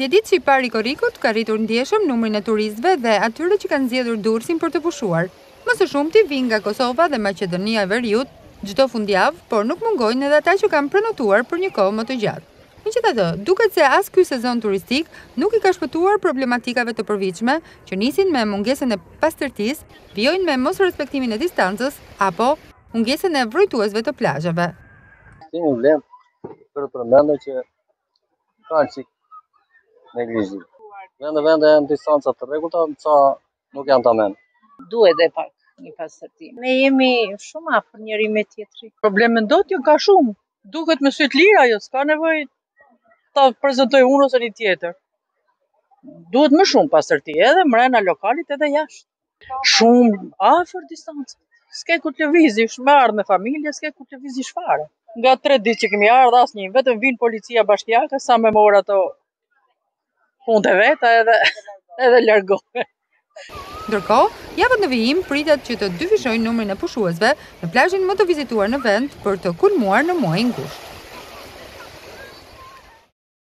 Një ditë si i pari korrikut ka rritur ndjeshëm numrin e turistëve dhe atyre që kanë zgjedhur Durrësin për të pushuar. Më së shumti vijnë nga Kosova dhe Maqedonia e Veriut çdo fundjavë, por nuk mungojnë edhe ata që kanë prenotuar për një kohë më të gjatë. Megjithatë, duket se as ky sezon turistik nuk i ka shpëtuar problematikave të përvitshme që nisin me mungesën e pastërtisë, vijojnë me mosrespektimin e distancës apo mungesën e vrojtuesve të plazheve. Kthimi vlen Për të përmendur që ka një çik neglizhim. Vende-vende janë distanca të rregullta, ca nuk janë tamen. Duhet dhe pak një pastërti. Ne jemi shumë afër njëri me tjetri. Problem me ndotjen ka shumë. Duket me sy të lirë ajo, s'ka nevojë ta prezantoj unë ose një tjetër. Duhet më shumë pastërti, edhe mrena lokalit edhe jashtë. Shumë afër distancë. S'ke ku të lëvizish, me ardhë me familje, s'ke ku të lëvizish fare. Nga tre ditë që kemi ardhë, asnji, vetëm vijnë policia bashkiake, sa me morë ato punët e veta edhe, edhe largohen. Ndërkohë, javët në vijim pritet që të dyfishojnë numrin e pushuesve në plazhin më të vizituar në vend për të kulmuar në muajin gusht.